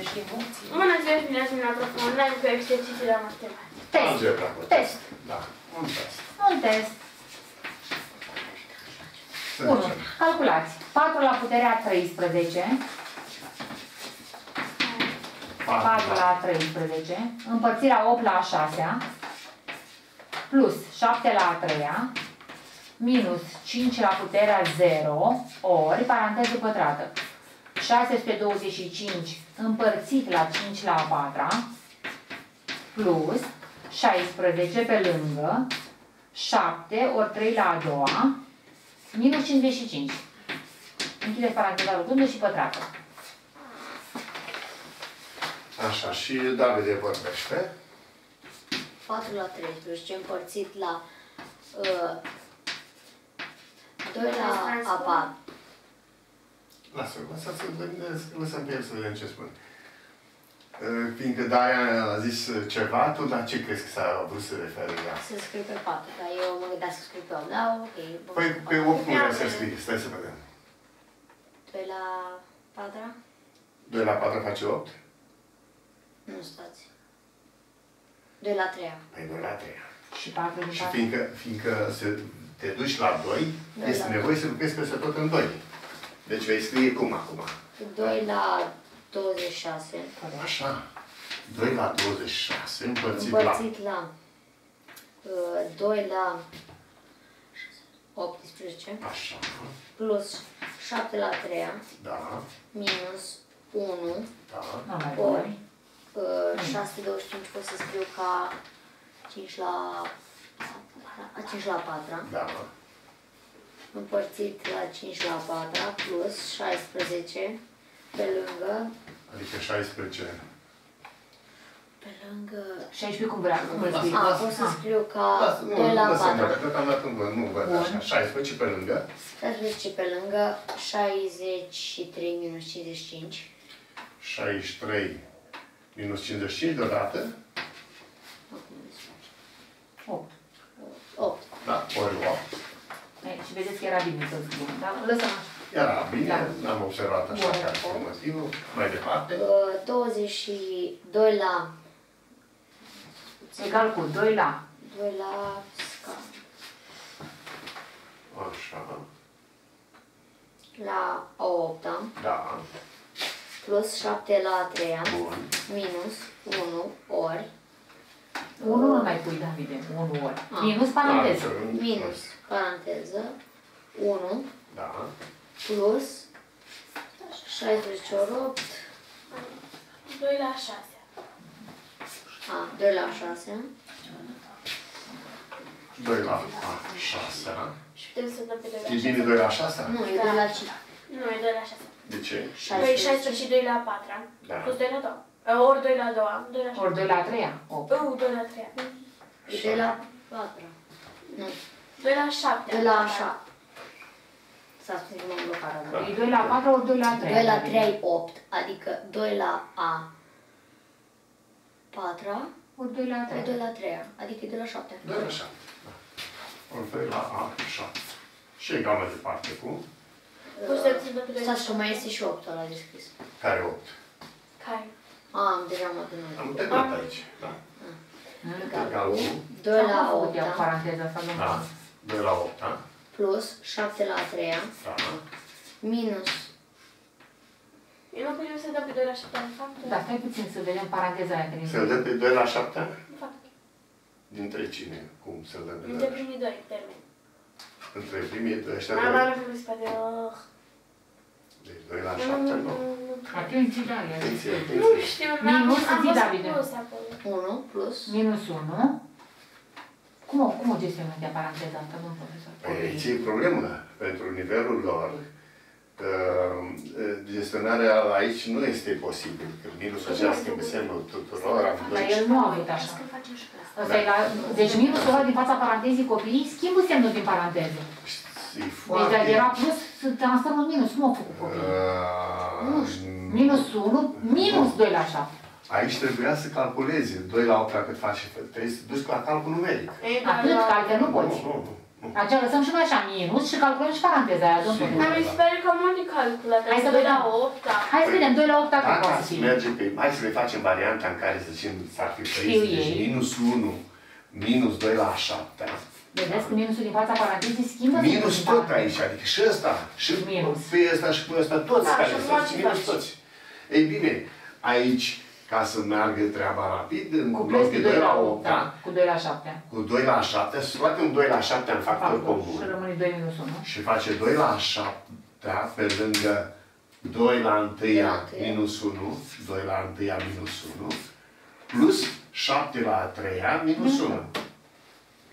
ești emoții. Bună ziua și bine ați venit la profundare cu exerciții la matematică. Test. Algebra cu Test. Da, un test. Un test. Să 1. zicem. Calculați. 4 la puterea 13. 4 la 13. Împărțirea 8 la 6 plus 7 la 3 minus 5 la puterea 0 ori paranteză pătrată. 625 împărțit la 5 la 4 plus 16 pe lângă 7 ori 3 la a doua minus 55. Închideți paranteza rotundă și pătrată. Așa, și Davide vorbește. 4 la 13 împărțit la uh, 2 la apa. Lasă, lăsați-l, lăsăm pe el să vedem ce spune. Uh, Fiindcă Daia a zis ceva, tu la ce crezi că s-a vrut să refere ea? Să scriu pe 4, dar eu mă gândeam să scriu pe 8. Da, ok. bun. Păi pe 8 nu vrea să scrie, stai să vedem. 2 la 4? 2 la 4 face 8? Nu stați. 2 la 3. Păi 2 la 3. Și 4 din Și 4. fiindcă, fiindcă se, te duci la 2, Doi este la nevoie să lucrezi peste tot în 2. Deci vei scrie cum acum? 2 la 26 Așa. 2 la 26 împărțit, la... împărțit la uh, 2 la 18 Așa. plus 7 la 3 Da. minus 1 Da. Nu mai Ori. voi. Uh, 625 pot să scriu ca 5 la a 5 la 4 Da. Împărțit la 5 la 4 plus 16 pe lângă Adică 16. pe lângă 16 cum vrea, cum îl scrii? a, pot să scriu ca Lasă, nu, 2 la lăsăm, 4 deocamdată nu văd, nu văd Bun. așa. 16 pe lângă. 16 pe lângă 63 minus 55 63 minus 55 deodată. acum îmi face 8. 8 Da, ori 8. Ei, Și vedeți că era bine să scriu. Dar lăsăm așa. Era bine, Da. n-am observat așa Bun. care este motivul. Mai departe. uh, 22 la Egal cu 2 la 2 la scară Așa. la a 8 Da. plus 7 la 3 Bun. minus 1 ori 1 nu mai pui, Davide, 1 ori. Ah. Minus paranteză. Da, minus paranteză 1 Da. plus 16 ori 8 2 la 6. a, 2 la 6 2 la 6. Și putem să dăm pe 2 la E 6. bine 2 la 6? nu, e 2 la 5 Nu, e 2 la 6. De ce? Păi 16 și 2 la 4. Da. Plus 2 la 2. Ori 2 la 2. 2 la 6. Ori 2 la 3 8. Uh, 2 la 3. e 2 la 4 nu, 2 la 7. 2 la 7 s-a spus că m-am blocat da. E 2 la 4 ori 2 la 3. 2 la 3 8 adică 2 la a 4 Ori 2 la ori 3. 2 la 3 adică e 2 la 7 2 la 7. Da. Ori 2 la A, 7. Și egal mai departe cu Poți să ți dăm pe 2 la Stați că 7. mai este și 8 ăla descris. care 8. Care? Am deja mă Am gândit. terminat aici. Da. Egal cu 2 la Am 8 făcut ea paranteza asta, nu da. 2 la 8, da? plus 7 la 3 Da. minus Eu nu putem să dăm pe 2 la 7, în fapt. Da, stai puțin să vedem paranteza aia. că Să-l ne- dăm pe 2 la 7? În fapt. Dintre cine? Cum să-l dăm pe 2 Între la 7? primii doi termeni. Între primii ăștia Am doi. luat pe spate. uh, Deci 2 la Nu, 7, nu, nu. nu, nu. Atenție, da, ia Atenție, zi. atenție. Nu știu, n-am Minus, am zi, văzut Davide. plus acolo. 1 plus Minus 1. Cum o, cum o gestionăm de paranteza asta, domnul profesor? Păi aici e problemă. Pentru nivelul lor, uh, gestionarea aici nu este posibil. Că minusul așa schimbă semnul tuturor, Dar amândoi. el nu a avut așa. Asta facem și pe asta. Asta e la, deci minusul ăla din fața parantezii copiii schimbă semnul din paranteză. E Deci foarte... dacă era plus, să transformă în minus. Cum au făcut copiii? Uh, Minus 1, minus 2 la 7. Aici trebuia să calculezi 2 la 8 la cât face. Trebuie să duci la calcul numeric. Egal Atât, la- că altfel nu poți. Nu, nu, nu. Aceea lăsăm și noi așa minus și calculăm și paranteza aia, domnule. Sigur. Dar mi se pare că am mult de calculat. Hai să 2 vedem. la 8, da. Hai să vedem, 2 la 8 dacă Dacă poate ați fi. merge pe... Hai să le facem varianta în care, să zicem, s-ar fi Știu trăit, deci ei. minus 1, minus 2 la 7. Vedeți că minusul din fața parantezei schimbă Minus tot semnificația. aici, adică și ăsta, și Minus. pe ăsta și pe ăsta, toți Da, care și sunt, mulți minus faci. toți. Ei bine, aici, ca să meargă treaba rapid, în Cuplezi loc cu de 2 2 la la 8, 8, da, cu 2 la 7. cu 2 la 7, să scoate un 2 la 7 în factor Și comun rămâne 2 minus 1. și face 2 la 7 pe lângă 2 la 1 la întâia. minus 1, 2 la 1 minus 1, plus 7 la 3 minus 1.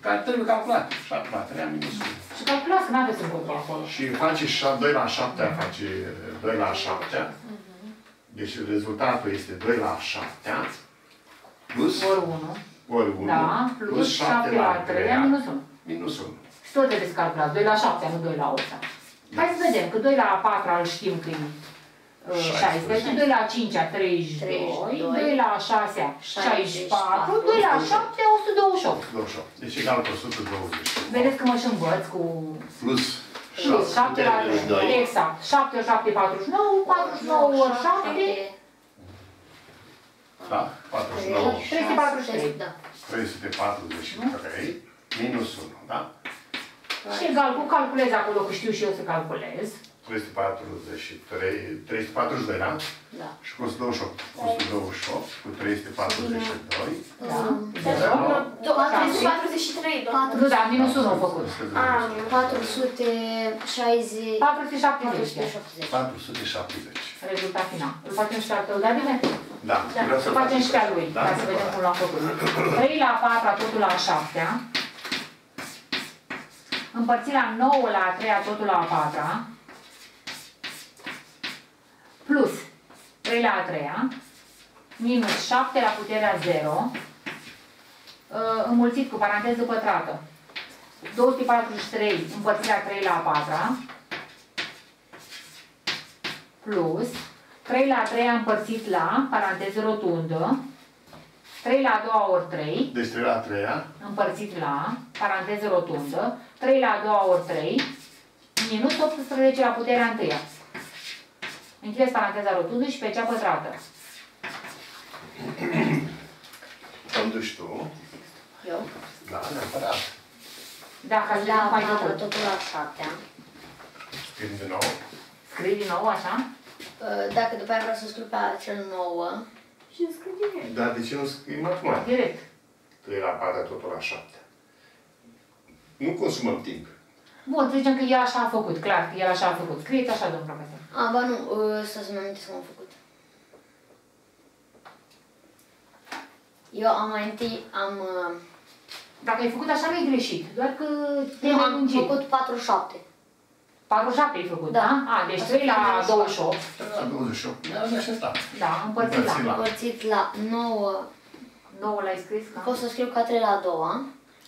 Care trebuie calculat. 7 la 3 minus 1. Și calculați că n-aveți un copil acolo. Și face 2 la 7 face 2 la 7. Deci rezultatul este 2 la 7 plus Ori 1. ori 1 Da, plus 7 la 3 minus 1. minus 1. Și tot trebuie să calculați. 2 la 7, nu 2 la 8. Hai să vedem, că 2 la 4 îl știm că e uh, 16, 2 la 5 32, 2 la 6 64, 2 la 7 128. 28. Deci egal cu 128. Vedeți că mă și învăț cu Plus plus 7 la 3. 3. Exact. 7 ori 7 49, 49 ori 7. Da, 49. 343. Da. 343 minus 1, da? Și egal cu calculez acolo, că știu și eu să calculez. 343, 342, da? Da. Și cu 128, 128 cu 342. Da. Do- 443, doamne. Nu, da, minus 1 am făcut. Ah, 460. 470. 470. 470. Rezultat final. Îl facem și pe al tău, da, bine? Da, vreau Să să facem și pe al lui, Da? ca să vedem cum l-am făcut. 3 la 4, totul la 7 Împărțit la 9 la 3, totul la 4 plus 3 la a treia minus 7 la puterea 0 ă, înmulțit cu paranteză pătrată 243 împărțit la 3 la a patra plus 3 la 3 împărțit la, paranteză rotundă, 3 la 2 ori 3. Deci 3 la 3. Împărțit la, paranteză rotundă, 3 la 2 ori 3, minus 18 la puterea 1. Închidem paranteza rotundă și pe cea pătrată. Conduci tu? Eu? Da, neapărat. Da, ca să da, la, mai da, totul. totul la șaptea. Scrii din nou? Scrii din nou, așa? Dacă după aia vreau să scriu pe cel nouă. Și scrii direct. Dar de ce nu scrii matematic? Direct. Tu e la partea totul la șaptea. Nu consumăm timp. Bun, să zicem că el așa a făcut, clar, el așa a făcut. Scrieți așa, domn profesor. A, ba nu, uh, să să-mi amintesc cum am făcut. Eu am mai întâi, am, uh, Dacă ai făcut așa, nu e greșit, doar că te-ai nu, mai am lungit. făcut 47. 47 ai făcut, da? Da. A, deci 3 la 28, 3 la 28. Ne-am așteptat. da, împărțit Împărțit la la- Împărțit la 9, 9 l-ai scris, da? pot să scriu ca 3 la a doua.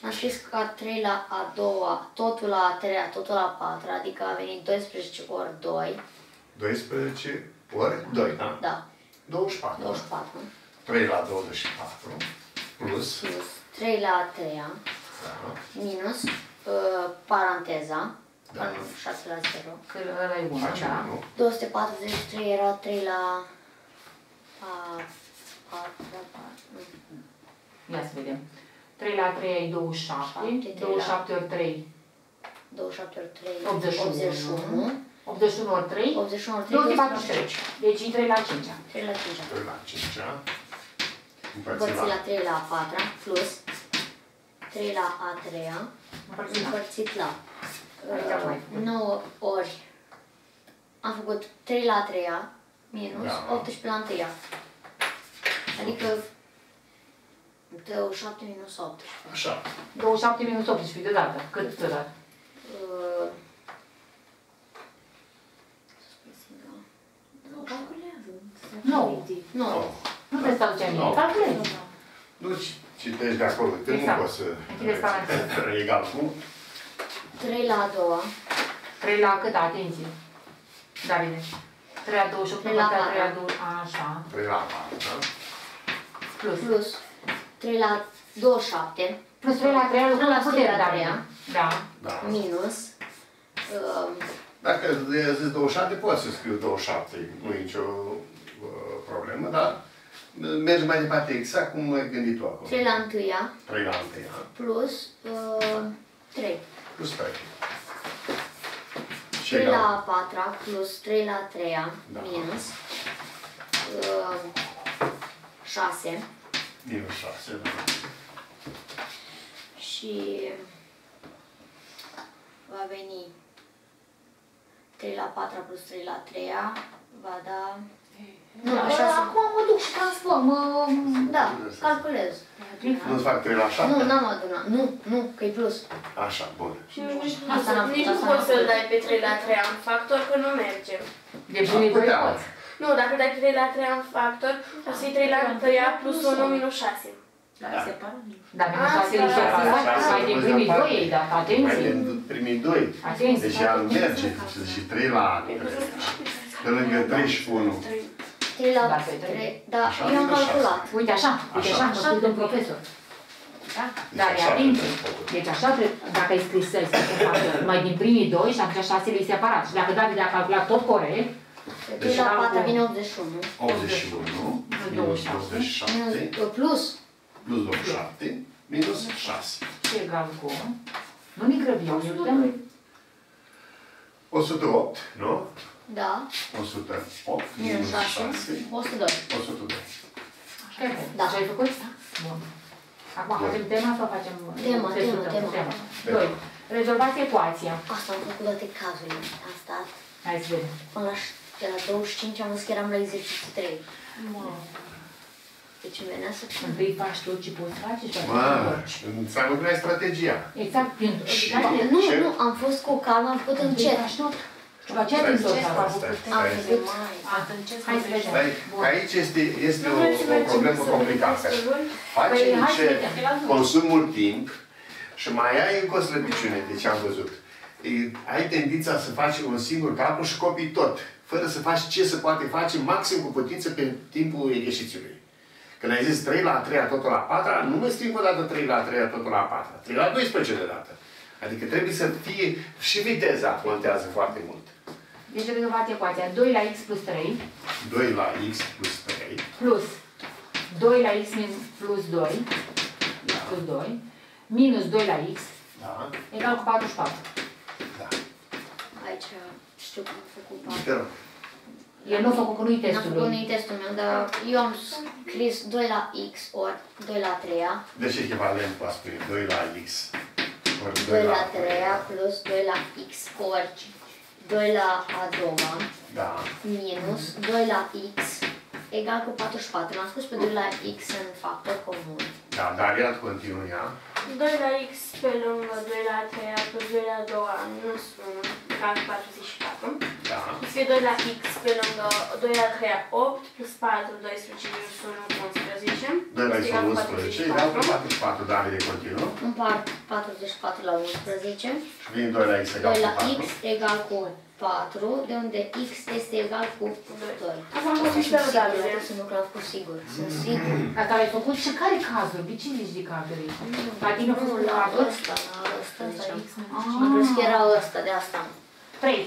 Am scris ca 3 la a doua, totul la a treia, totul la a patra, adică a venit 12 ori 2, 12 ori 2, da? da, 24. 24, 3 la 24 plus plus 3 la a treia, da, minus uh, paranteza, Da. da. 6 la 0. Că ăla e 1, facem da? 1. 243 era 3 la a, 4 la 4. Ia să vedem. 3 la 3 ai 27, Șapte, 27 ori 3, 27 ori 3, 81. 81. 81 ori 3, 81 ori 3, 243. Deci 3 la 5. 3 la 5. 3 la 5 împărțit Împărțit la la 3 la a 4 plus 3 la a 3 Împărțit la. împărțit la Aici am mai făcut. 9 ori. Am făcut 3 la a 3 minus Da. 18 la 1 Adică 27 minus 18. Așa. 27 minus 18 deodată. Cât deodată? Uh, Nu. nu, Oh. Nu trebuie să aduci aminte. Nu. Calculezi. Nu ci- citești de acolo, că Exact. nu poți să... Închideți paranteza. Egal cu 3 la a doua 3 la cât? Atenție. Davide. 3 la 28, 3 la 3 la 4. 3 la 2, așa. 3 la 4, da? Plus. plus 3 la 27 Plus 3 la 3 la lucru Plus la 3 putere, la Davide. 3 Da. Da. minus uh, Dacă e zis 27, poți să scriu 27, nu e nicio uh, problemă, dar mergi mai departe exact cum ai gândit tu acum. 3 la întâia 3 la 1, plus uh, 3. plus 3. Și 3 egal. la a patra plus 3 la a treia Da. minus uh, 6 Minus 6, da. și va veni 3 la 4 plus 3 la 3 va da... Nu, Da, așa sunt. Acum mă duc și transform. uh, Da, calculez. Nu-ți fac 3 la 7? Nu, n-am adunat. Nu, nu, că e plus. Așa, bun. Și nici, Asta n-am nici făcut, nu asta poți n-am să-l făcut. dai pe 3 la 3 în factor, că nu merge. Deci unii doi putea. poți. Nu, dacă dai 3 la 3 în factor, o să-i 3 la 1 plus 1 minus 6. Da, Da. separat. Dar minus Asta, 6 e separat, șase, mai din plus primii la patru. doi ei dat, Mai atenție. de primii 2. Atenție. Deci ea merge. Și 3 la 3. Pe lângă 31. 3 la Da, pe 3. trei. Da, Așa, eu am minus șase. calculat. Uite așa, uite Așa. așa, mă spui domn profesor. Da? Dar e așa atenție. trebuie făcut. Deci așa, trebuie- dacă ai scris să mai din primii doi și atunci șasele e separat. Și dacă David a calculat tot corect, 3 la Deci 4 am- vine 81. 81 minus 27 Minus, uh, plus. plus 27 minus 6. ce egal cu... Nu ne grăbim, ne uităm. 108, nu? Da. 108 Minus minus 6. 6. 102. 102. Perfect. Da. Și ai făcut? Bun. Acum Bun. facem tema sau facem... Temă, testul temă, tău? temă. Doi. Rezolvați ecuația. Asta am făcut toate cazurile. Am stat Hai să vedem. până la, ș- de la 25 am văzut că eram la exercițiu 3. Deci îmi venea să pun. Întâi faci tot ce poți face și Mă, apoi înseamnă că ai strategia. Exact, pentru... Și- Da, Nu, Ce? nu, am fost cu calm, am făcut Întâi încet. faci tot. Și după aceea Stai, te întorci stai, acasă. stai, Am stai. făcut. Hai să vedem. Stai, Bun. aici este, este Nu o, vreți să o mergem problemă să vedem complicată. testul? Faci Păi, hai să ce vedem. consumi mult timp și mai ai încă o slăbiciune, de ce am văzut. E, ai tendința să faci un singur calcul și copii tot, fără să faci ce se poate face maxim cu putință pe timpul exercițiului. Când ai zis 3 la 3 totul la 4, nu mă scrii încă o dată 3 la 3 totul la 4, 3 la 12 de dată. Adică trebuie să fie și viteza contează foarte mult. Deci rezolvați ecuația. 2 la x plus 3 2 la x plus 3, plus 2 la x min- plus 2 da, plus 2 minus 2 la x da, egal cu 44. da. Aici știu că am făcut patru. Te rog. El nu a făcut că nu-i N-am testul făcut lui. nici testul meu, dar eu am scris 2 la x ori 2 la 3 Deci echivalent poate spune 2 la x ori 2 la 3 plus 2 la x ori 2 la a doua Da. minus 2 la x egal cu 44. L-am scos pe 2 la x în factor comun. Da, dar iar continuu ea. 2 la x pe lângă 2 la 3 plus 2 la 2 minus 1 egal cu 44. Da. Este 2 la x pe lângă 2 la 3 8 plus 4, 12 minus 1, 11. 2 la x Este egal cu 11, egal cu 44. 44, da, de continuu. Împart 44 la 11. Și vine 2 la x egal 2 cu la 4. x egal cu 4, de unde x este egal cu 2. Asta am făcut și pe Sunt Davide. sigură, sunt că l-am făcut sigur. Sunt sigur. Dacă l-ai făcut și care cazuri? De ce zici de cazuri? La tine a fost Nu, un la cazuri? ăsta, la ăsta Asta ziceam. X minus Ah. Am crezut că era ăsta, de asta. 3.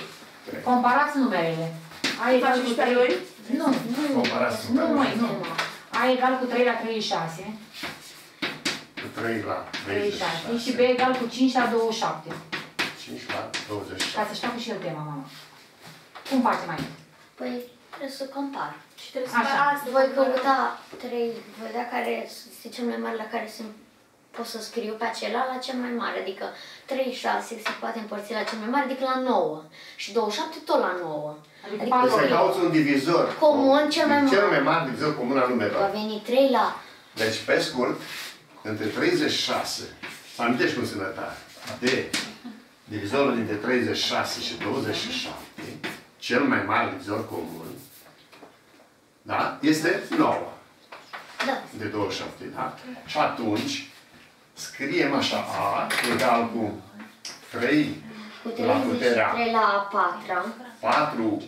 Trei. Comparați numerele. A egal Faci cu și pe 3. lui? Nu, nu. Comparați Nu, numerele. mai, nu. A egal cu 3 la 36. Cu 3 la 36. Și B 36. egal cu 5 la 27. 5 la 27. Ca să-și facă și el tema, mama. Cum facem mai? Păi, trebuie să compar. Și trebuie să Așa. faci asta. Voi căuta trei, vedea care este cel mai mare la care se pot să scriu pe acela la cel mai mare, adică 36 se poate împărți la cel mai mare, adică la 9. Și 27 tot la 9. Adică Adică patru. Să cauți un divizor. Comun cel mai Cel mare. mai mare divizor comun al Va numelor. veni 3 la... Deci, pe scurt, între 36, să amintești cum se năta, de divizorul dintre 36 și 27, cel mai mare divizor comun, da, este 9 Da. de 27, da? Și atunci, scriem așa A egal cu 3 Cu la puterea 33 la a patra. 4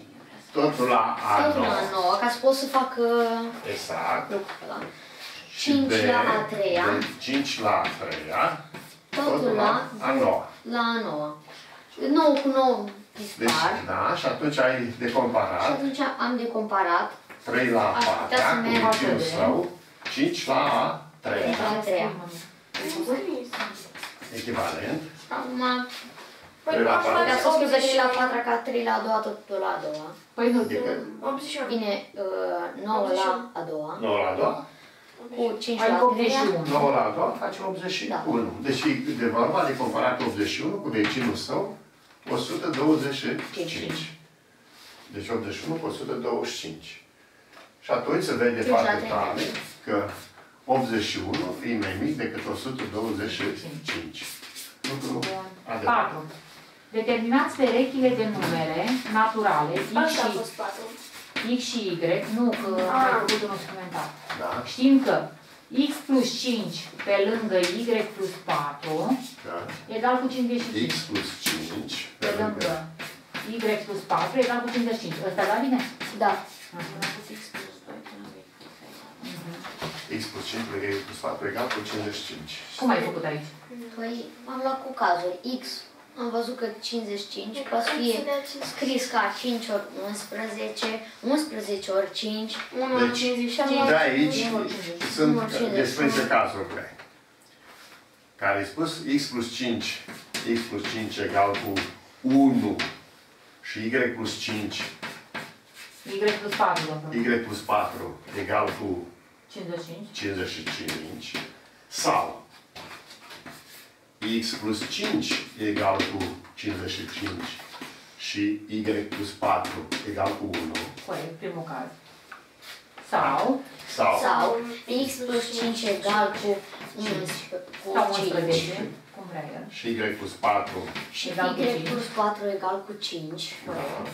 totul la A Tot la 9, ca să pot să fac uh, Exact. lucrul ăla. Și 5 B, la a treia. de 5 la a treia Totul la, a noua. la a noua. 9 cu 9 Deci, dispar. da, și atunci ai de Și comparat atunci am de comparat 3 la Aș putea să 4 cu merg vecinul așa de- său, 5 la 3. la a treia. Echivalent. Acum, Păi, Trei la aș patru. face dacă să scuză și la 80. 4 ca 3 la a doua, tot la a doua. Păi nu, Adică 81. Bine, 9 la a doua, 9 la a doua, cu 5 ai la a treia. 81. 9 la a doua face 81. Deci e de vorba de comparat 81 cu vecinul său 125. Deci 81 cu 125. Și atunci se vede Cinci la foarte trei. tare că 81 e mai mic decât 125. Lucru adevărat. 4. Determinați perechile de numere naturale X Asta a și, fost 4. X și Y, nu, că am mai Ah. făcut unul suplimentar. Da? Știm că X plus 5 pe lângă Y plus 4 Da? egal cu 55. X plus 5 Pe lângă Y plus 4 egal cu 55. Ăsta da bine? Da. X plus 5 lângă X plus 4 egal cu 55. Cum ai făcut aici? Păi am luat cu cazuri. X am văzut că 55 poate să fie scris ca 5 ori 11, 11 ori 5. 1 Deci, 55. De aici Numărul sunt Numărul 50. desprinse cazurile. Care ai spus X plus 5, X plus 5 egal cu 1 și Y plus 5, Y plus 4, domnule. Y plus 4 egal cu 55. 55 sau x plus 5 egal cu 55 și y plus 4 egal cu 1 Corect, primul caz. Sau, sau, Sau x plus 5 egal cu 11, sau cu 5. 11, cum vrea el. și y plus 4 Și Egal cu y 5. plus 4 egal cu 5.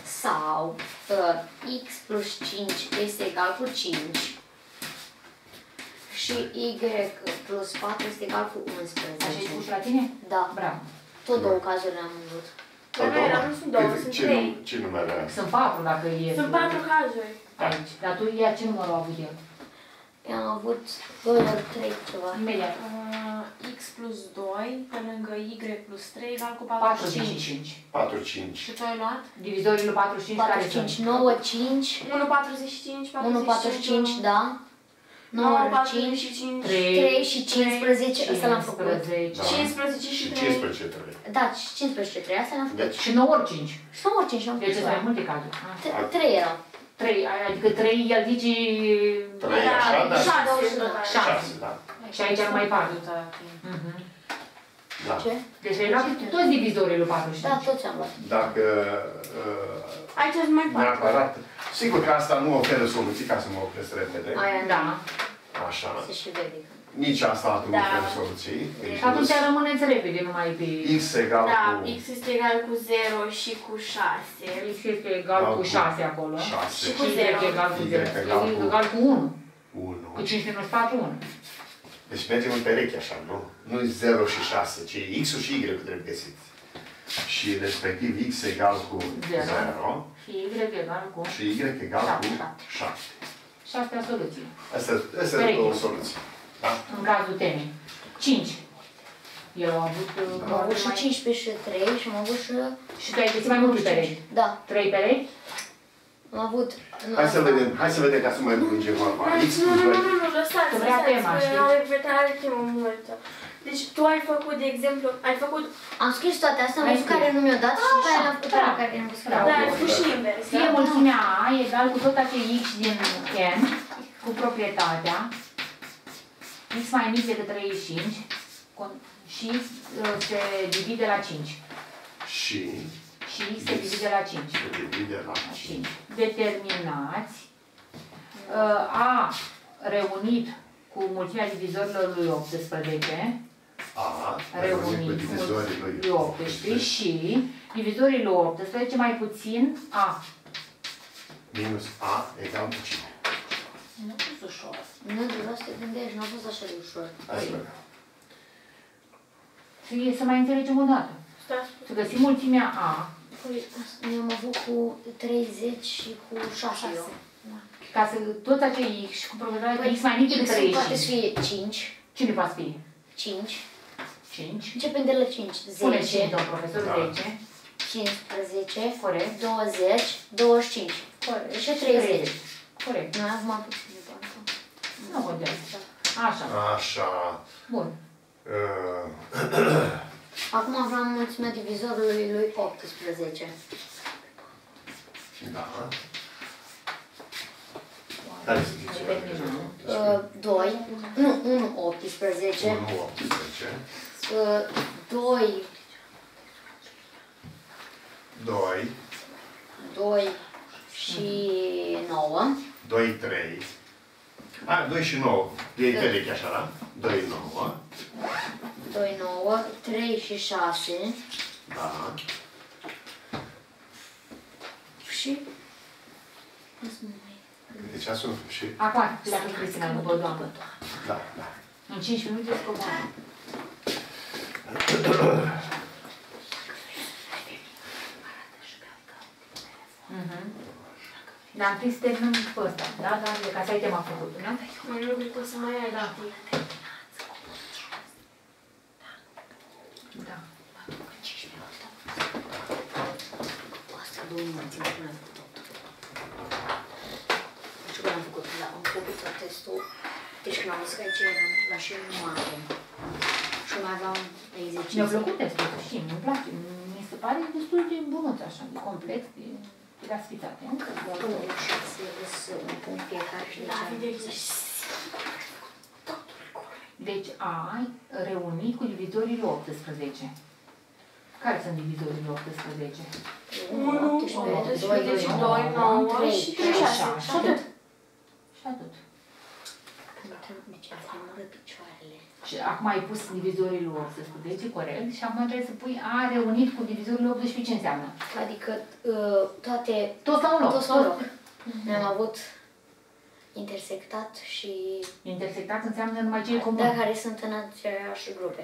Sau uh, x plus 5 este egal cu 5. Și y plus 4 este egal cu Așa ai spus 11. și la tine? Da, Bravo. tot două cazuri am văzut. Dar nu era, nu sunt două, Câte- sunt ce, trei. nu- ce numere are? Sunt 4 dacă e. Sunt 4 cazuri. Aici. Dar tu ia ce număr a avut el? Eu am avut 2 ori 3 ceva. Imediat. Uh, x plus 2 pe lângă y plus 3 egal cu 45. 45. 4, 5. Și tu ai luat? Divizorii lui 45 care 45, sunt? 9, 5, 1 45, 1, 45, da. 9 9 ori 5, 45, 3, 3 și 15, ăsta l-am făcut. 15. Da. 15 și Și 3. 15 trebuie. Da, 15, 3, asta l-am făcut. Deci, Și 9 ori 5. Și 9 ori 5 am Deci sunt mai făcut. multe cazuri. 3 erau. 3, adică 3, el zice... 3 Da, așa, dar 6 în total. 6, da. Și aici numai 4. Mhm. da. Ce? Deci ai luat toți divizorii lui 45. Da, toți am luat. Dacă uh, Aici sunt mai 4. neapărat, sigur că asta nu oferă soluții ca să mă opresc repede. Aia Da. Așa. se și vede. Nici asta nu Da. oferă soluții. Deci Și atunci rămâneți repede numai pe... X egal Da, cu x este egal cu 0 și cu 6. X este egal cu 6 acolo. 6 Și Și cu Y zero. egal cu Y 0. egal Y cu- egal cu 1. 1. Cu 5 minus 4, 1. Deci mergem în pereche așa, nu? Nu 0 și 6, ci X-ul și Y trebuie găsit. Și respectiv X egal cu Zero. 0 Și Y egal cu... și Y egal cu Șapte. 7. Și astea soluții. Astea astea sunt Pereche. două soluții. Da? În cazul temei. 5. El a avut... uh, Am avut și 15 și 3 și am avut și... Și tu ai găsit mai multe perechi. Da, 3 perechi? am avut... nu, Hai să asta- vedem, hai să vedem ca să mai lungim vorba. X Nu, plus nu, 2. nu, nu, lăsați, Tu vrea lăsați, tema, că știi? are, are temă multă. Deci tu ai făcut, de exemplu, ai făcut, Am scris toate astea, am Ai văzut scris. care nu mi-au dat și după aia Așa, le-am făcut da. la care le-am văzut. Da. dar ai făcut și invers, Fie da? mulțimea A egal cu tot acel X din N cu proprietatea X mai mic decât 35 con- și X uh, se divide la 5. Și Și X se divide la 5. se divide la 5. 5. Determinați uh, A reunit cu mulțimea divizorilor lui 18, A, reunit reunit cu cu divizorii lui lui 18 și divizorii lui 18 mai puțin A. minus A egal cu 5. Nu fost ușor. Nu, vreau să te gândești, nu a fost așa de ușor. Hai să vedem. Și să mai înțelegem o dată. Stai, Să găsim mulțimea A, Păi, asta ne-am avut cu 30 și cu 6 eu. ca să tot acei X și cu proprietatea X mai mic decât X poate 35. să fie 5, Cine poate fi? 5, 5. Începem de la 5. Pune 10, 5, domn profesor, Da. 10. 15, Corect. 20, 25. Corect. Și 30. Corect. Noi acum puțin de bani. Nu contează. Așa. Așa. Bun. Uh, Acum vreau mulțimea divizorului lui 18. da. Care să zice? Terminăm. Uh, 2, nu, 1, 18. 1, 18. Uh, 2, 2, 2 și 9. 2, 3. A, 2 și 9. E pereche așa, da? 2, 9. 2, 9, 3 și 6. Da. Și... Asta nu mai... Deci asta sunt și... Acum, pleacă Cristina după doamnă. Da, da. În 5 minute scopăm. Mhm. Dar întâi să terminăm cu ăsta, da? Da, de ca să ai tema făcută, da? Mai nu cred că o să mai ai Da. știi. Da. Asta două minute, nu l-am făcut tot. Nu știu că l-am făcut, dar am făcut la testul. Deci când am văzut că aici eram la și mare. Și mai aveam Mi-a exerciții. plăcut testul, să știi, îmi place. Mi se pare destul de bunuț, așa, de complex, de de la sfițate. nu? Unu, șase, văz un punct fiecare și Da, deci deci Deci ai reunit cu divizorii 18. Care sunt divizorii 18? 1, 18, 2, 9 și 3, 6. Și atât. Și atât. Deci am tremură picioarele. Și acum ai pus divizorii lui 18, corect? Și acum trebuie să pui a reunit cu divizorii lui 18, ce înseamnă? Adică uh, toate... Toți la un loc. Toți la un loc. Noi am avut intersectat și... Intersectat înseamnă numai cei comuni. Da, care sunt în aceleași grupe.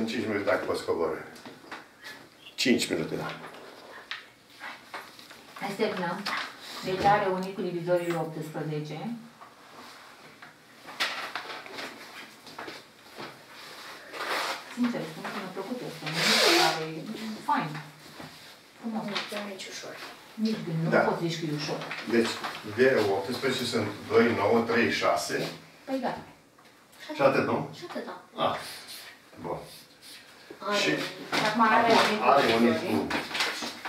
În 5 minute dacă poți coboră. 5 minute, da. Hai să terminăm. Deci a reunit cu divizorii lui 18. Sincer, spun că mi-a plăcut asta. Nu mi se pare fain. Frumos. Nu, e nici ușor. Nici gând, nu Da. poți zici că e ușor. Deci, de 18 sunt 2, 9, 3, 6. Păi da. Și atât, nu? Și atât, da. Ah. Bun. Are, Și Și acum are reunit cu are unit cu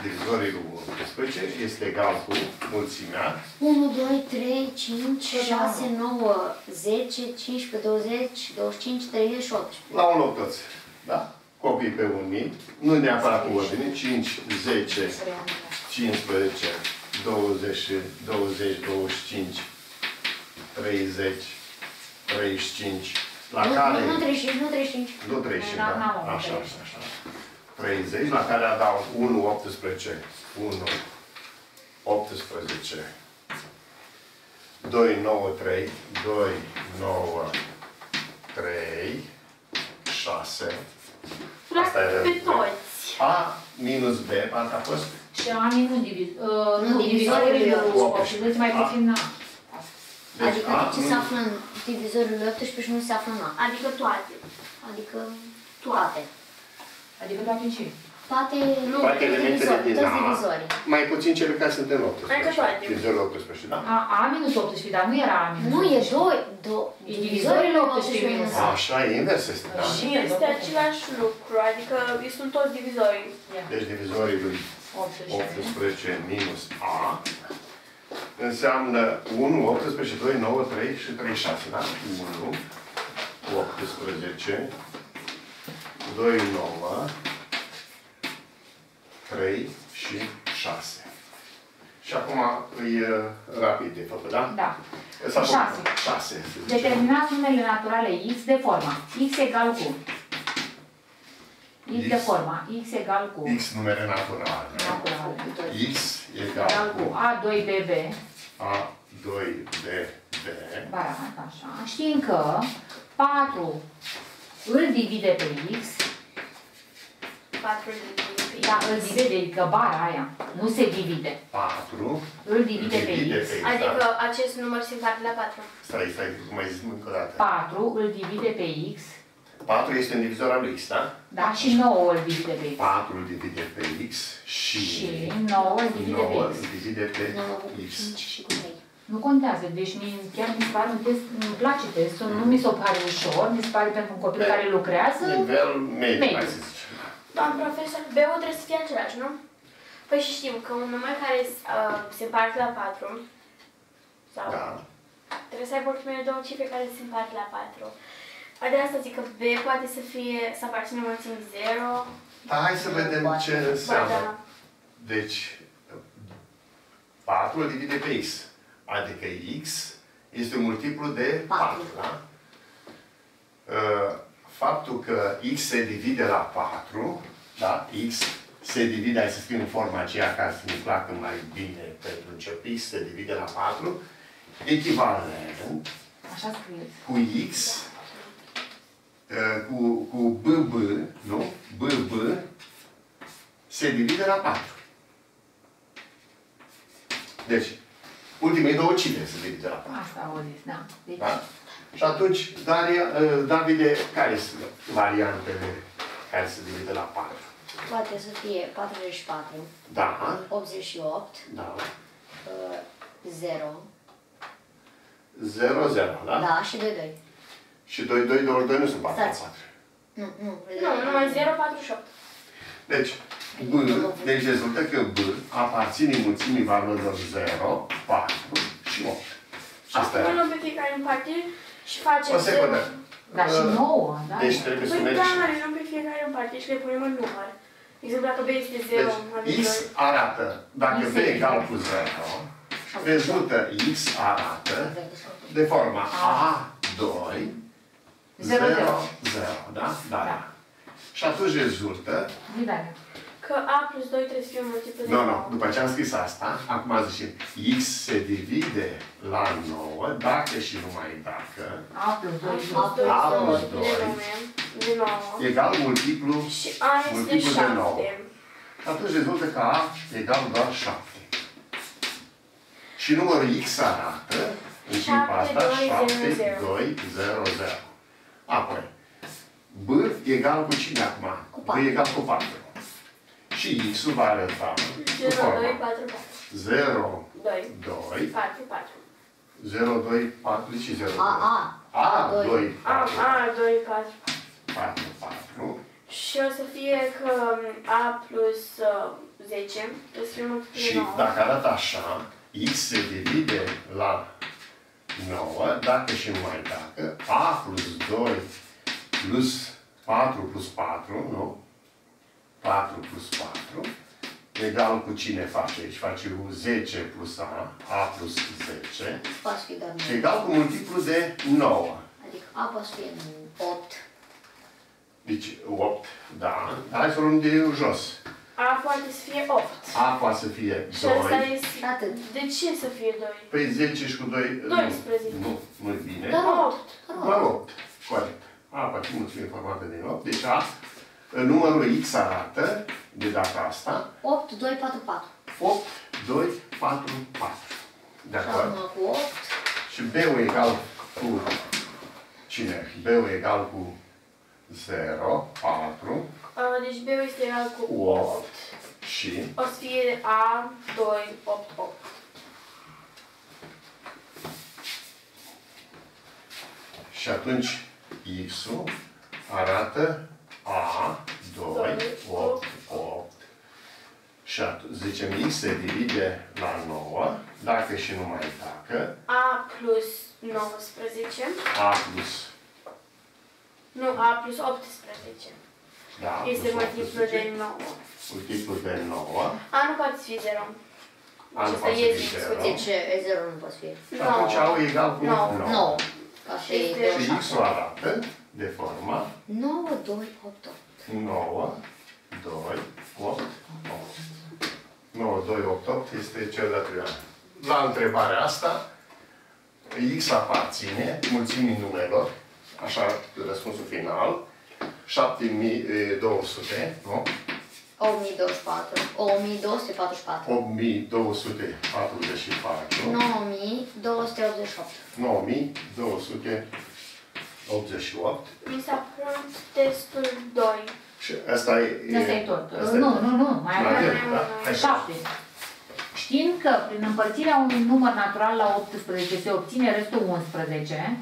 divizorii. divizorii lui 18, este egal cu mulțimea 1, 2, 3, 5, 6, 9, 10, 15, 20, 25, 30 și 18. la un loc toți. Da? Copii pe un mit, nu neapărat cu ordine, 5, 10, 15, 20, 20, 25, 30, 35, la Nu, care... nu, nu 35, nu 35. Nu 35, Da, da? n-am avut Așa, 35. așa, așa. 30, la care adaug 1, 18, 1, 18, 2, 9, 3, 2, 9, 3, 6. Asta e Pe rezultatul. toți. A minus B, parcă a fost Și anii nu diviz... Uh, Nu, nu, divizorii divizorii lui lui 18. 18. mai A. puțin na. Deci Adică A ce nu- se află în divizorul 18 și nu se află în A. Adică toate. Adică toate. Adică toate ce? Toate, Toate elementele divizori, din toți A, divizorii. mai puțin cele care sunt în 18. Adică toate. Divizorul 18, da? A, A minus 18, dar nu era A minus Nu, e 18. doi, do, E divizorii divizorii 18 18 minus minus A. Așa, invers este, da? Și este același lucru, adică ei sunt toți divizorii. Deci divizorii lui 18. 18 minus A înseamnă 1, 18, 2, 9, 3 și 3, 6, da? 1, 18, 2, 9, 3 și 6. Și acum e uh, rapid de făcut, da? Da. Sau Șase. 6. Determinați numele naturale x de forma x egal cu x de X. forma x egal cu X numere naturale. naturale X egal egal cu cu a2bb A, 2, B, B. barat, așa, știm că 4 îl divide pe x, 4 de dar îl divide, adică bara aia, nu se divide, 4. îl divide pe x, Adică acest număr se împarte la 4. Stai, stai, cum ai zis încă o dată. 4 îl divide pe x, 4 este un divizor al lui X, da? da, și 9 îl divide pe x. 4 îl divide pe X și, Și 9 îl divide pe 9 X. îl divide pe 9 cu X. 5 și cu 3. Nu contează, deci mie, chiar mi se pare un test, îmi place testul, nu mi se pare ușor, mi se pare pentru un copil care lucrează, Nivel mediu, Mediu. hai să zicem. Doamn profesor, B-ul trebuie să fie același, nu? Păi și știm că un număr care uh, se împarte la 4 sau Da. trebuie să aibă ultimele două cifre care se împart la 4. De asta zic că B poate să fie, să aparțină mulțimii 0. Dar hai să vedem ce Ba, înseamnă. da. Deci, 4 îl divide pe X. Adică X este un multiplu de 4, Patru. da? Uh, Faptul că X se divide la 4, da? X se divide, hai să scriu în forma aceea ca să ne placă mai bine pentru început, X se divide la 4, echivalent așa scrieți. cu X, uh, cu, cu BB, nu? BB se divide la 4. Deci, ultimele două cifre se divide la 4. Asta au zis, da. Deci, Da? Și atunci, Daria, uh, Davide, care sunt variantele care se divide la 4? Poate să fie 44, Da, 88, da, uh, 0, 0, 0, da? da, și 2, 2. Și 2, 2, 2, 2 nu sunt 4 la Stați. 4. Nu, nu. Nu, numai 0, 48. Deci, B, deci rezultă că B aparține mulțimii valorilor 0, 4 și 8. Și asta Acum e. luăm pe fiecare în parte și facem O secundă. 0. dar și Uh, 9, da? Deci trebuie să Păi mergi. da, le luăm pe fiecare în parte și le punem în număr. De exemplu, dacă B este 0, Deci, X adică arată, dacă X B egal cu 0, rezultă X arată de forma A2, 0, 0, 0, 0. da? Da. Da. Și atunci rezultă, Divide. Că A plus 2 trebuie să fie un multiplu de nu, nu, 9. după ce am scris asta, acum zicem, X se divide la 9, dacă și numai dacă, A plus 2 A plus 2 A este un plus multiplu de 2. 9. De 9. egal multiplu, Și A este multiplu de 9. 7. Atunci rezultă că A egal doar 7. Și numărul X arată, în timpul asta, 7, 2, 0, 7, 2, 0, 0. Apoi, B egal cu cine acum? Cu B patru. egal cu 4. Și X-ul va arăta cu 0, 2, forma 4, 4. 0, 2, 2, 4, 4. 0, 2, 4 și 0, 2. A, A. A, 2, doi. A, 4, A, 2, 4. 4, 4. Și o să fie că A plus uh, 10 trebuie să fie multiplu de Și 9. dacă arată așa, X se divide la 9, dacă și numai dacă, A plus 2 plus 4 plus 4, nu? 4 plus 4, egal cu cine face aici? Face cu 10 plus A, A plus 10, Poate fi doar și 9. egal cu multiplu de 9. Adică A poate fi 8. Deci 8, da. Dar hai să o luăm de jos. A poate să fie 8. A poate să fie Și ăsta 2. este... Și atât. De ce să fie 2? Păi 10 și cu 2... 12. Nu, nu e bine. Dar 8. Doar 8. Corect. A, poate mulțumim formată din 8. Deci A, numărul X arată, de data asta, 8, 2, 4, 4. 8, 2, 4, 4. De Și acord? acum cu 8. Și B-ul egal cu cine? B-ul egal cu 0, 4 Uh, deci B este egal cu Cu 8. 8 și O să fie A, 2, 8, 8. Și atunci X-ul arată A, 2, 8, 8. Și atunci, zicem, X se divide la 9, dacă și numai dacă, A plus 19. A plus, Nu, A plus 18. da, Este plus multiplu 18, de 9. multiplu de 9, A nu poate fi 0. A, nu Deci poate asta e fi din zero. Deci e 0 nu poate fi. Și atunci au egal cu Nouă. 9. 9. Ca și Este- Și 27. x-ul arată de forma 9, 2, 8, 8. 9, 2, 8, 8. 9, 2, 8, 8 este cel de-al treilea. La întrebarea asta, x aparține mulțimii numelor, așa răspunsul final, 7200, nu? 8024. 8244. 8244, 9288. 9288 Mi s-a pus testul 2. și asta e... Asta e tot. asta e Nu, tot. nu, nu, mai Mai avem. avem, da? Hai să- Șapte. Știind că prin împărțirea unui număr natural la 18 se obține restul 11,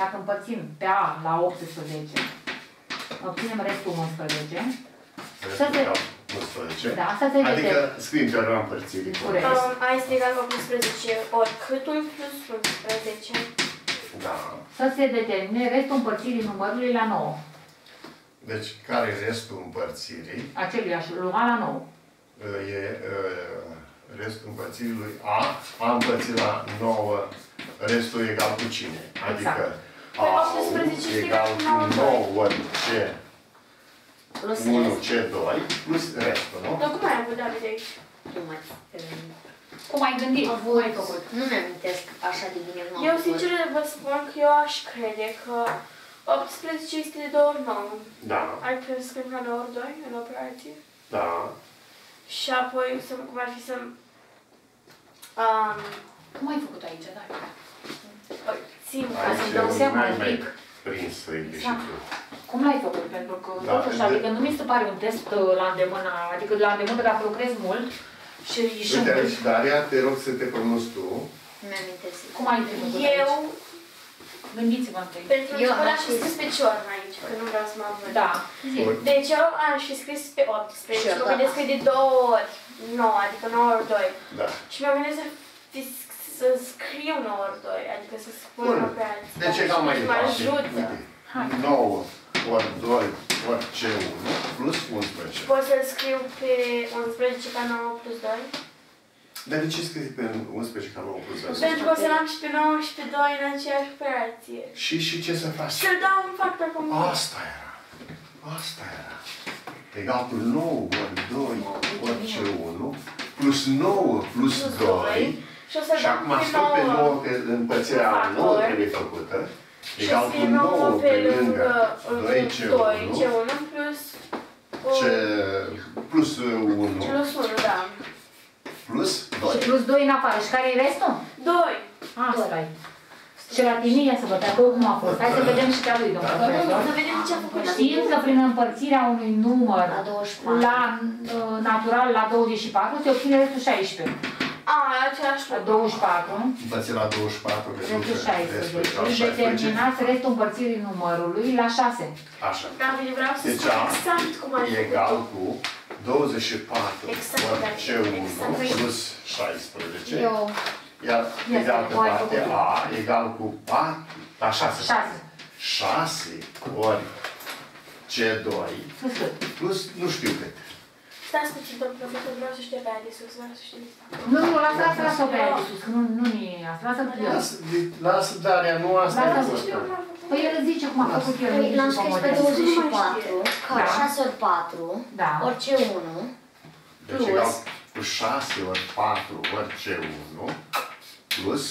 dacă împărțim pe A la 18, obținem restul 11, Restul egal 11. da, asta se Adică determină. scriem teorema împărțirii. Corect. Um, A este egal cu 11 ori câtul plus 11. Da. Să se determine restul împărțirii numărului la 9. Deci, care e restul împărțirii? Aceluiași, lua la 9. E uh, restul împărțirii lui A. A împărțit la 9, restul e egal cu cine? Adică Păi, A 18 știi egal că cu 9, 9 ori C Plus 1, rest. C 2, plus restul, nu? Dar cum ai avut David aici? Nu mai Cum ai gândit? Am Cum ai făcut? Nu mi-amintesc așa de bine cum am Eu făcut. sincer vă spun că eu aș crede că 18 este de 2 ori 9. Da, Ar trebui să scriem ca 9 ori 2 în operație. da. Și apoi, să, cum ar fi să... Um, Cum ai făcut aici, da? țin ca Ca să să-mi Aici dau seama n-ai un mai pic. prins să Exact. ieșitul. Cum l-ai făcut? Pentru că, Da, totuși, de- adică nu mi se pare un test uh, la îndemână, adică la îndemână dacă lucrezi mult și și Uite aici, Daria, te rog să te pronunți tu. Mi-amintesc. Cum ai făcut Eu, aici? Gândiți-vă întâi. pentru Eu că am aș fi scris- scris pe ciorn aici, că nu vreau să mă văd. Da. Zi. Deci eu aș fi scris pe 18 Și și eu, mă da. gândesc că e de 2 ori 9, adică 9 ori 2. Da. Și mă gândesc să, fi- să scriu 9 ori 2, adică să spun Bun. operație. Deci egal mai Mă departe. ajută. Uite, 9 ori 2 ori C1 plus 11. Pot să-l scriu pe 11 ca 9 plus 2? Dar de ce scrii pe 11 ca 9 plus 2? Pentru că o să l-am și pe 9 și pe 2 în aceeași operație. Și, și ce să faci? Să-l dau un factor comun. Asta era. Asta era. Egal cu 9 ori 2 ori C1 plus 9 plus 2. Și o să-l Și dau acum pe stăm pe 9 9. că împărțirea Factor. 9 trebuie făcută. Și Egal o să cu fie 9 9 pe lângă 2 2 C1 C1 plus C plus 1 plus 1, da. plus Și 2. plus 2 în afară. Și care e restul? 2. Asta e. Și la tine ia să vă treacă cum a fost. Hai să vedem și pe a lui, domnul Da. profesor. Să vedem ce a făcut Știind că prin împărțirea unui număr La 24. la uh, natural la 24 se obține restul 16. A, același La lucru. 24, Împărțit la 24 restul rezultă 16. restul Își determinați restul împărțirii numărului la 6. Așa. David, vreau să Deci spun A exact cum ai e egal făcut. cu 24 Exact, ori da, C1 exact. plus 16. Eu Iar Ia pe de să altă o ai parte făcut. A egal cu 4, la 6. 6. 6 ori C2 Plus cât? plus nu știu cât. Stați puțin, domnul profesor, vreau să știu pe aia de sus, vreau să știu. Nu, nu, lasă, lasă, lasă pe aia de sus, că nu, nu e asta, lasă-l pe el. Lasă, lasă Daria, nu asta Lasă, e să Știu important. cum a făcut. Păi el îți zice cum a făcut el. Păi, l-am după scris pe model. 24, ca Da. 6 ori 4, Da. ori C1, Deci Plus. egal cu 6 ori 4 ori C1 plus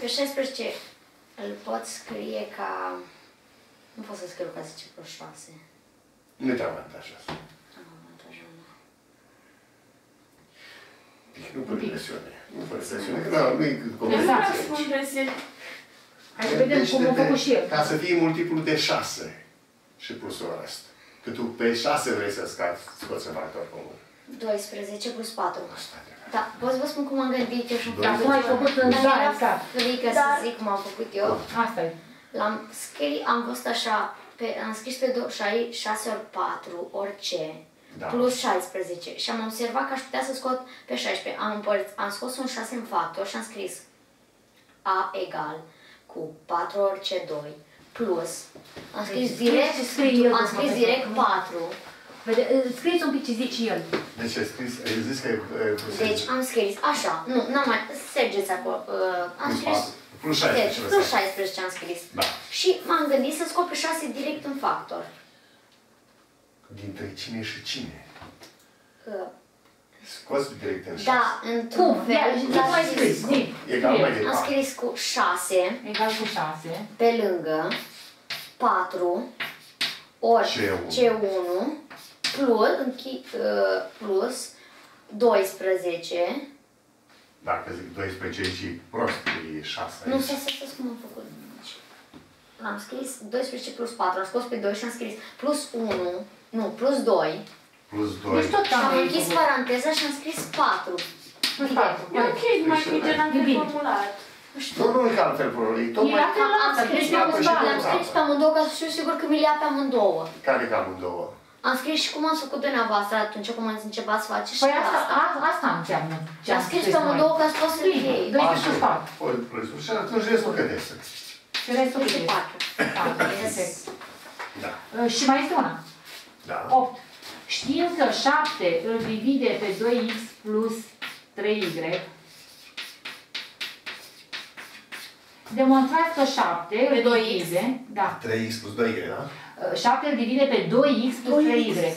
pe 16 îl pot scrie ca... Nu pot să scriu ca 10 plus 6. nu te avantajează. Am avantajul ăla. Nu fără presiune. Nu fără presiune. că Da, nu e Eu nu conversație vreau să spun aici. presiune. Hai să vedem Deci cum a de- făcut și el. Ca să fie multiplu de 6 și plusul ăsta. Că tu pe 6 vrei să scapi, scoți un factor comun. 12 plus 4. Asta e. Da, pot să vă spun cum am gândit eu și Doi. Dar cum ai făcut în Dar da, era exact. frică să Dar- zic cum am făcut eu. Asta e. L-am scris, am văzut așa, pe, am scris pe do- șai- 6 ori 4 ori C Da. plus 16 și am observat că aș putea să scot pe 16. Am, împărț, am scos un 6 în factor și am scris A egal cu 4 ori C2 plus, am scris Deci, direct, scrie el, am scris domnule direct profesor. 4 Vede, scrieți un pic ce zice el. Deci ai scris, ai zis că e... e- Deci am scris așa, nu, n-am mai, sergeți acolo. Uh, am Plus scris, patru. Plus 16. deci, lăsați. plus 16 am scris. Da. Și m-am gândit să scot pe 6 direct în factor. Dintre cine și cine? Uh, Scoți direct în Da, șase. într-un Cum? fel, Ia, dar cum ai scris? Zi. Egal mai Scrie. am departe. scris cu 6 Egal cu 6. pe lângă 4 ori C1. C1 plus, închi, uh, plus 12 Dacă zic 12 și prost, e 6 Nu, aici. să să să cum am făcut. Am scris 12 plus 4, am scos pe 2 și am scris plus 1, nu, plus 2. Plus 2. Deci tot Și am am închis paranteza și am scris 4. Plus 4. E ok, numai că e gen E bine. formulat. Nu știu. Nu, nu e ca altfel probleme. E tot E mai... la fel la Am asta, scris deci pe mi-am pășit amândouă, pe am scris pe amândouă ca să știu sigur că mi le ia pe amândouă. Care ca amândouă? Am scris și cum ați făcut dumneavoastră atunci cum ați început să faceți și Păi pe asta, asta. a- asta înseamnă. Și am scris pe amândouă ca să pot să le iei. Doi Așa. plus 4. Păi, plus. Și atunci restul cât este? Și restul cât Plus este? 4. 4. Perfect. Da. Uh, Și mai este una. Da. 8. Știm că 7 îl divide pe 2x plus 3y. Demonstrați că 7 Pe îl 2x? divide, da, 3x plus 2y, da? Uh, 7 îl divide pe 2x plus 3y.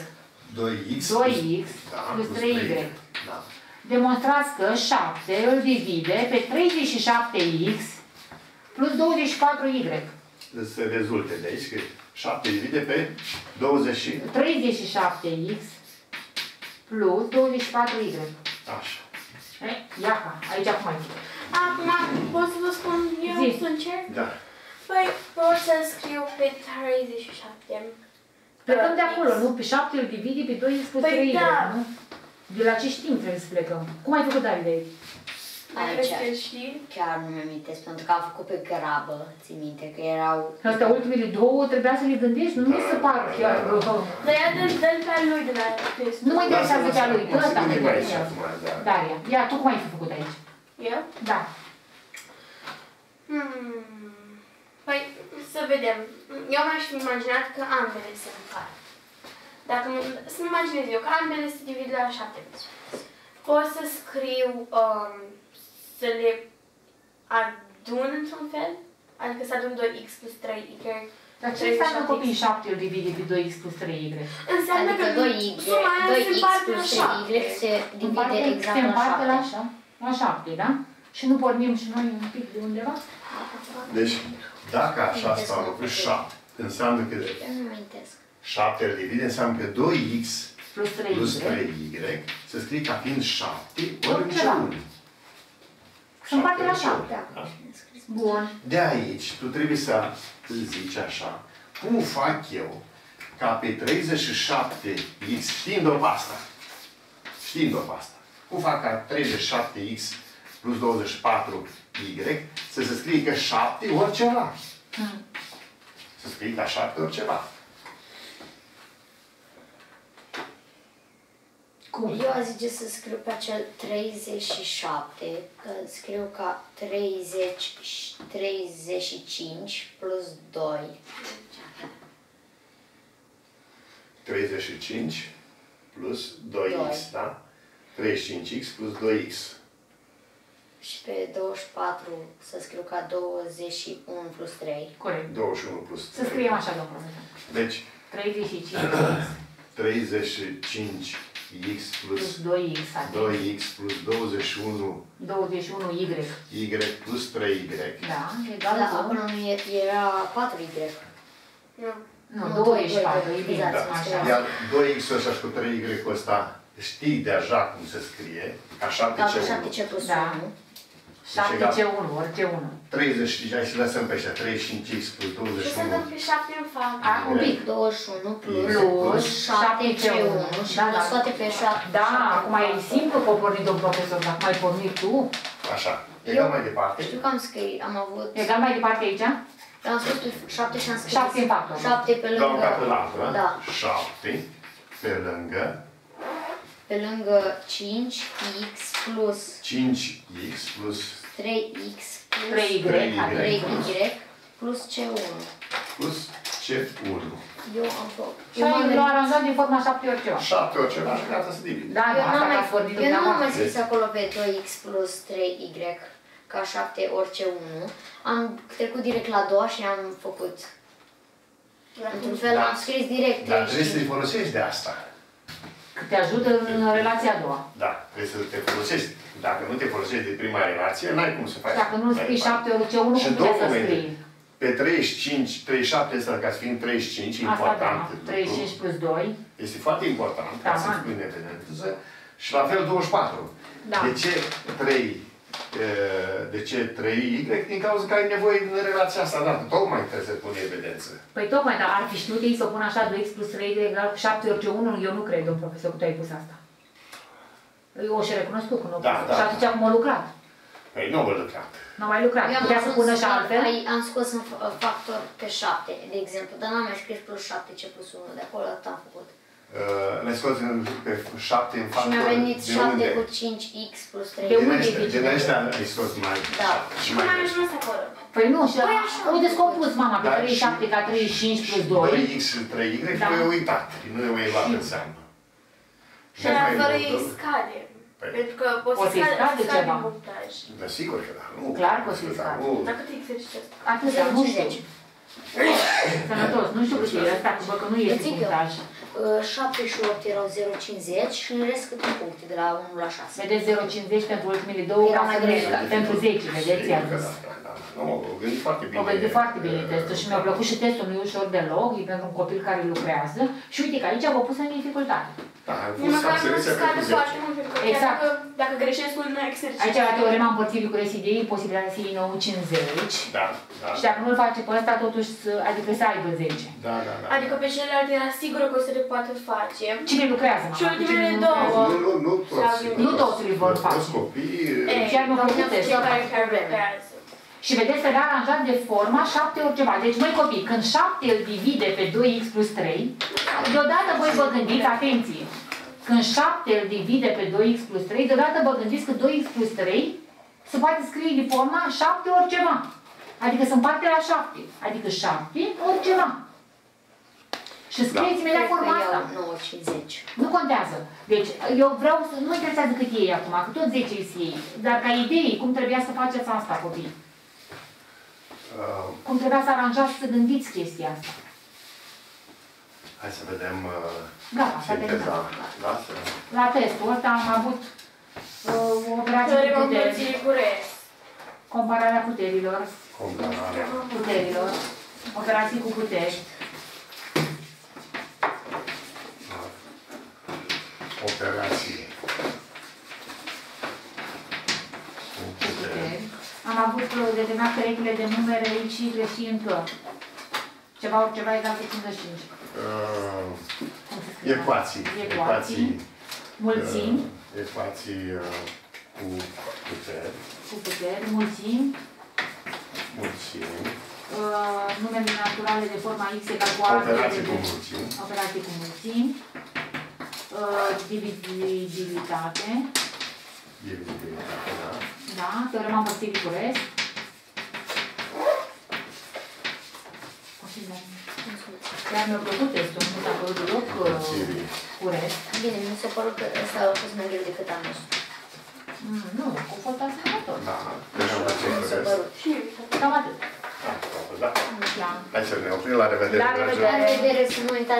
2x 2x da, plus 3y. Da. Demonstrați că 7 îl divide pe 37x plus 24y. Se rezulte de aici că 7 divide pe 20 și... 37x plus 24y. Așa. Eh, Iaca, aici acum ai făcut. Acum, pot să vă spun eu Zi. să încerc? Da. Păi, pot să scriu pe 37. Plecăm de acolo, nu? Pe 7 îl dividi pe 2x plus Păi 3y, da. nu? De la ce știm trebuie să plecăm? Cum ai făcut, Davide, aici? Crezi că Aici. știi? Chiar nu mi amintesc, pentru că am făcut pe grabă, țin minte, că erau... Astea ultimele două trebuia să le gândești, nu mi se par chiar... uh, Dar ia dă-l dă pe al lui de la test. Nu mă interesează pe a lui, că ăsta mă Mulțumim aici interesează. acum, da. Daria, ia, tu cum ai făcut aici? Eu? Da. Hmm. Păi, să vedem. Eu m-aș fi imaginat că ambele se împart. Dacă nu- să-mi imaginez eu că ambele se divid la 7. Pot să scriu, um, să le adun într-un fel? Adică să adun 2x plus 3y. Dar ce înseamnă copii 7 îl divide pe 2x plus 3y? Înseamnă Adică că 2y, suma aia se 2x împarte la plus 7. 3y se divide exact se la împarte la 7. 7. La 7, da? Și nu pornim și noi un pic de undeva? Deci, dacă așa stau lucruri, 7 înseamnă că Eu nu amintesc. 7 îl divide, înseamnă că 2x Plus 3y. plus 3y se scrie ca fiind 7 ori în Ceva. C1. Se împarte la 7. Da, Da? am scris. Bun. De aici, tu trebuie să îl zici așa. Cum fac eu ca pe 37x, știind-o pe asta, știind-o pe asta, cum fac ca 37x plus 24y să se scrie că 7 ori ceva. Hmm. Să scrie ca 7 ori ceva. Cum? Eu aș zice să scriu pe acel 37, că scriu ca 30, și 35 plus 2. 35 plus 2x, Doi. da? 35x plus 2x. Și pe 24 să scriu ca 21 plus 3. Corect. 21 plus Să 3. scriem așa, domnule. Deci, 35 35x plus plus 2x, adică 2x plus 21 21y. y plus 3y. Da, Dar egal cu... acolo nu e- era 4y. Nu. Nu, Nu, 24, doi, e doi, bine. exact, Așa. Iar 2x ăsta și cu 3y ăsta știi deja cum se scrie, ca 7 Ca ce 7c plus Da. 1. 7C1, orice 1. 30 și hai să lăsăm pe ăștia, 35x plus Ce se întâmplă 21. pe 7 în fapt? A, un pic. 21 plus, Plus 7c1 și Da, plus da. toate pe 7. Da, acum e simplu că a pornit domnul profesor, dar cum ai pornit tu? Așa. Egal mai departe. Știu că am scris, am avut... Egal mai departe aici? Am scris pe 7 și am scris... 7 în patru. 7 pe Dau lângă... calculator, Da. 7 pe lângă Pe lângă 5x plus 5x plus 3x plus 3y, 3y. 3y plus c1. plus C1. Eu am făcut. Și ai l-a aranjat din forma 7 ori ceva. 7 ori ceva și gata să divide. Da, Eu da, n-am asta mai, că ați vorbit eu nu am mai dumneavoastră. scris acolo pe 2x plus 3y ca 7 orice 1. Am trecut direct la a doua și am făcut. Într-un fel Da. am scris direct Dar 3 trebuie să te și... folosești de asta. Că te ajută în relația a doua. Da, trebuie să te folosești. Dacă nu te folosești de prima relație, n-ai cum să faci. Dacă nu mai scrii departe. 7 ori ce 1, Și cum două puteai să momente. scrii? Pe 35, 37 ăsta, ca să fim 35, Asta important. da, lucru. 35 plus 2. Este foarte important Da, ca să man. spui nevedență. Și la fel 24. Da. De ce 3? De ce 3Y? Din cauza că ai nevoie în relația asta dată. Tocmai trebuie să pune evidență. Păi tocmai, dar ar fi știut ei să o pună așa 2x plus 3 de egal cu 7 ori ce 1? Eu nu cred, domn profesor, că tu ai pus asta. Eu o și recunosc tu că nu Da, pus. da, Și atunci da. acum a lucrat. Păi nu vă lucrat. Nu a mai lucrat. Eu am Putea să ajuns pună și la- altfel? ai- am scos în fa- factor pe 7, de exemplu, dar n-am mai scris plus 7, ce plus 1, de acolo atât am făcut. Uh, Le scoți în- pe 7 în Și factor. mi-a venit de 7 unde? cu 5x plus 3. De Din unde ăștia, vine? din ăștia ai scos mai Da. și Și mai cum ai mult. ajuns acolo? Păi nu, și Păi așa. uite compus mama pe Da, 37 și- ca 35 plus 2. 2x și 3y, Da. da. e uitat. Nu e mai luat în seamă. Și la fără ei scade. Păi. Pentru că poți O să să-i scade, scade scade ceva. punctaj. Da, sigur că da. Nu, Clar că o să-i da, scade. nu. Dar cât exerciți asta? Atâta, nu știu. 10. Sănătos, nu știu cât e ăsta, bă, că nu este Zic eu. punctaj. 7 și 8 erau 0,50 și în rest câte puncte, de la 1 la 6. Vedeți 0,50 pentru ultimele două, Era ca mai să greu. ne, pentru 10, vedeți, Sigur i-a că zis. da, da, da. Nu, o gândit foarte bine. O gândit foarte bine testul și mi-a plăcut și testul, nu e ușor deloc, e pentru un copil care lucrează. Și uite că aici v-a pus în dificultate. Da, am Nici pus măcar nu absenția scade pentru foarte 10. mult, pentru că Exact. chiar dacă, dacă greșesc un exercițiu. Aici la teorema împărțirii cu residei, posibilitatea să iei 9 50 Da, da. și dacă nu-l face pe ăsta, totuși, să- adică să aibă 10. Da, da, da. Adică pe celelalte era sigură că o să le poată face. Cine lucrează, mama? Și ultimele Cine nu două. lucrează? Nu, nu, nu toți. Nu toți îl vor face. Toți copiii... E, chiar mi-a plăcut Doamne, testul. Fiecare care probleme. lucrează. Și vedeți că era aranjat de forma 7 ori ceva. Deci, măi copii, când 7 îl divide pe 2x plus 3, deodată voi vă gândiți, atenție, când 7 îl divide pe 2x plus 3, deodată vă gândiți că 2x plus 3 se poate scrie de forma 7 ori ceva. Adică se împarte la 7. Adică 7 ori ceva. Și scrieți imediat forma asta. 9,50. Nu contează. Deci, eu vreau să... Nu mă interesează cât iei acum, că tot 10 îi iei. Dar ca idei, cum trebuia să faceți asta, copii? Uh, Cum trebuia să aranjați să gândiți chestia asta? hai să vedem uh, Gata, s-a sinteza. terminat. Da, să... La testul ăsta am avut uh, o operație Teorema cu puteri, împărțirii cu rest. compararea puterilor, Compararea. puterilor, operații cu puteri, Operații. Cu cu putere. puteri. Am avut uh, determinat perechile de numere X și Y și încă. Ceva ori ceva egal cu 55. Uh, Cum se scrie? Ecuații. Ecuații. Mulțimi. Uh, ecuații uh, cu puteri. Cu puteri, mulțimi, Mulțimi. uh, numere naturale de forma X egal cu alte Operații de- cu mulțimi. Operații cu mulțimi, uh, divizibilitate, Divizibilitate, da. Da, teorema împărțirii cu rest. O fi mai- Chiar mi-a plăcut testul, nu s-a părut deloc uh, Împărțirii. cu rest. Bine, mi se pare că ăsta a fost mai greu decât am nostru. Mm, nu, cu fost asemănător. Da. Teorema împărțirii Mi cu s-a rest. părut. Și eu, Cam atât. Da, da. Da. Hai să ne oprim. La revedere, La dragilor. revedere. La revedere, să nu uitați